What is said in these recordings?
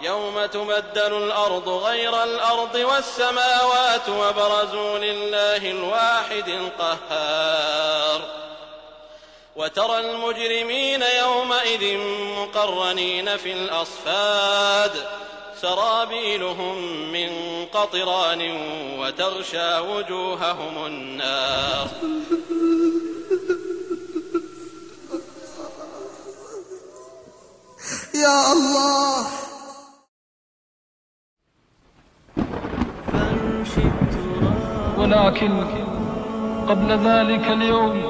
يوم تبدل الأرض غير الأرض والسماوات وبرزوا لله الواحد القهار. وترى المجرمين يومئذ مقرنين في الأصفاد. سرابيلهم من قطران وتغشى وجوههم النار. يا الله. ولكن قبل ذلك اليوم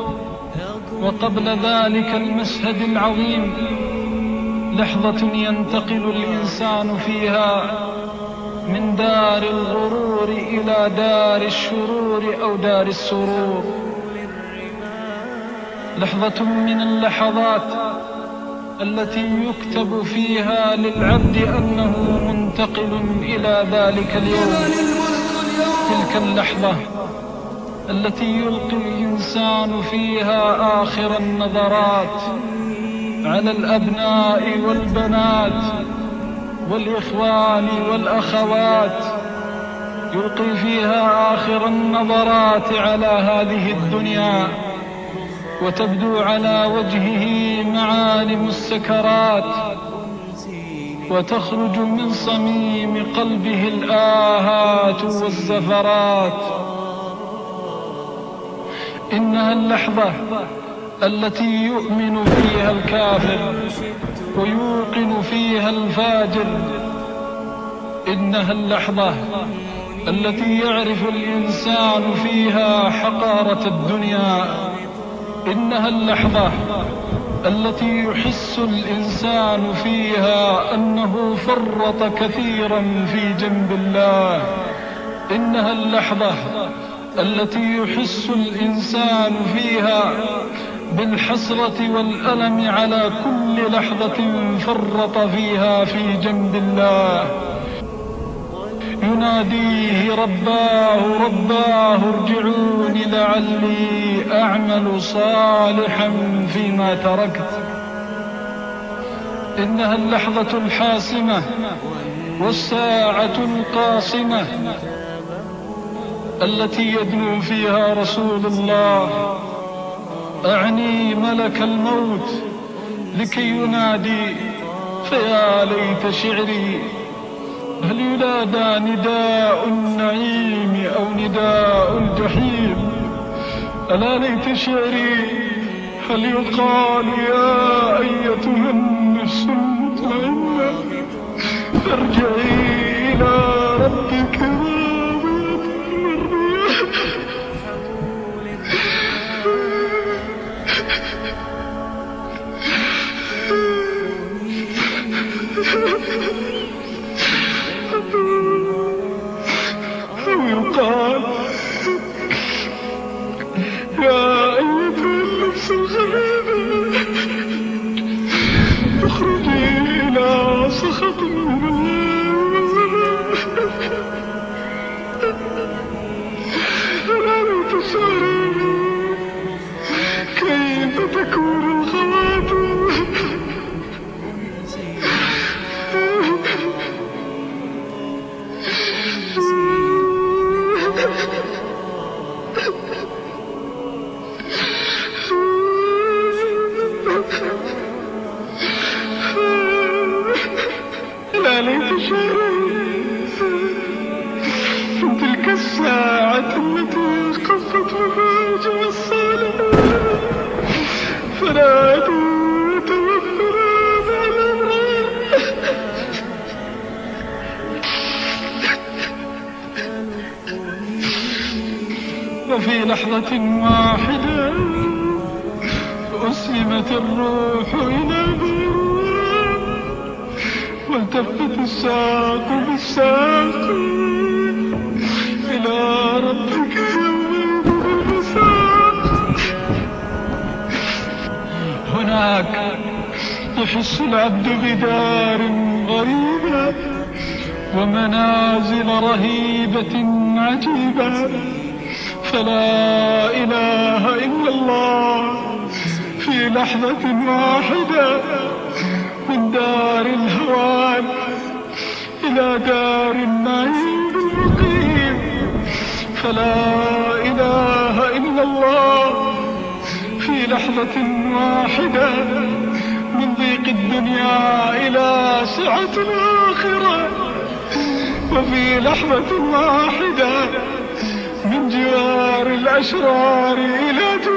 وقبل ذلك المشهد العظيم لحظة ينتقل الإنسان فيها من دار الغرور إلى دار الشرور أو دار السرور. لحظة من اللحظات التي يكتب فيها للعبد أنه منتقل إلى ذلك اليوم. تلك اللحظة التي يلقي الإنسان فيها آخر النظرات على الأبناء والبنات والإخوان والأخوات. يلقي فيها آخر النظرات على هذه الدنيا وتبدو على وجهه معالم السكرات. وتخرج من صميم قلبه الآهات والزفرات. إنها اللحظة التي يؤمن فيها الكافر ويوقن فيها الفاجر. إنها اللحظة التي يعرف الإنسان فيها حقارة الدنيا. إنها اللحظة التي يحس الإنسان فيها أنه فرط كثيرا في جنب الله. إنها اللحظة التي يحس الإنسان فيها بالحسرة والألم على كل لحظة فرط فيها في جنب الله. يناديه رباه رباه ارجعوني لعلي أعمل صالحا فيما تركت. إنها اللحظة الحاسمة والساعة القاصمة التي يدنو فيها رسول الله. أعني ملك الموت لكي ينادي فيا ليت شعري هل ينادى نداء النعيم أو نداء الجحيم؟ ألا ليت شعري هل يقال يا أيتها النفس المطمئنة؟ ارجعي النفس الخبيثة اخرجي إلى سخط تلك الساعة التي فنادوا وفي لحظة واحدة أسلمت الروح إلى بيرها والتفت الساق بالساق. إلى ربك يومئذ المساق هناك يحس العبد بدار غريبة ومنازل رهيبة عجيبة. فلا إله إلا الله في لحظة واحدة من دار الهوان إلى دار النعيم المقيم. فلا إله إلا الله. في لحظة واحدة من ضيق الدنيا إلى سعة الآخرة. وفي لحظة واحدة من جوار الأشرار إلى جوار